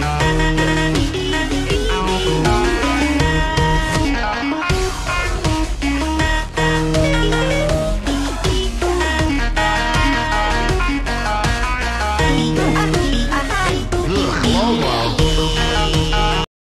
Bye.